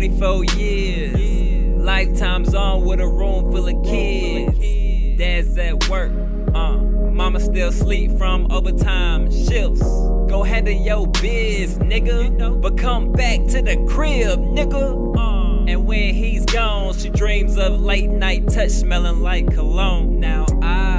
24 years. Lifetime's on with a room full of kids. Dad's at work, uh. Mama still sleep from overtime shifts. Go handle your biz, nigga. But come back to the crib, nigga. Uh. And when he's gone, she dreams of late night touch smelling like cologne. Now I,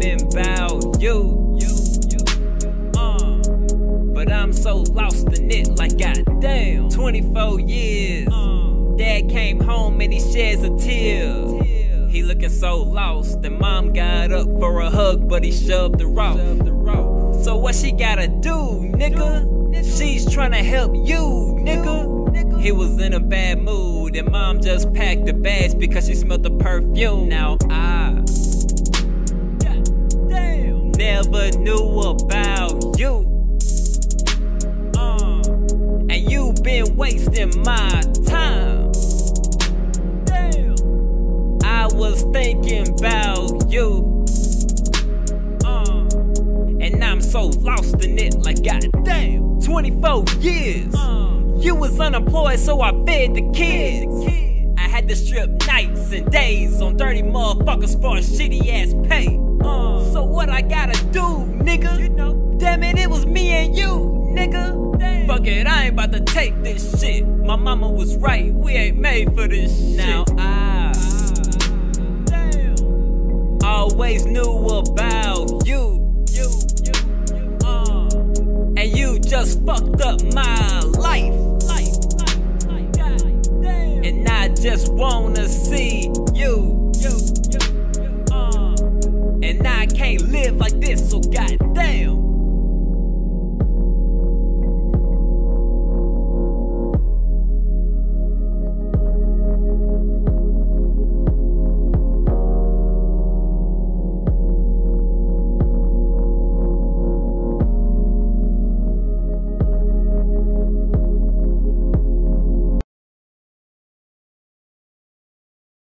dreaming about you. you, you, you Uh, But I'm so lost in it, like goddamn. 24 years. Dad came home and he sheds a tear. He looking so lost. And mom got up for a hug, but he shoved her off. So what she gotta do, nigga? She's trying to help you, nigga. He was in a bad mood, and mom just packed the bags because she smelled the perfume. Now I never knew about you. Uh, and you been wasting my time. Damn. I was thinking about you. Uh, and I'm so lost in it, like goddamn, 24 years. You was unemployed, so I fed the kids. I had to strip nights and days on dirty motherfuckers for a shitty ass pay. To take this shit. My mama was right, we ain't made for this shit. Now I always knew about you. you you Uh, and you just fucked up my life. And I just wanna see you. Uh, and I can't live like this, so goddamn.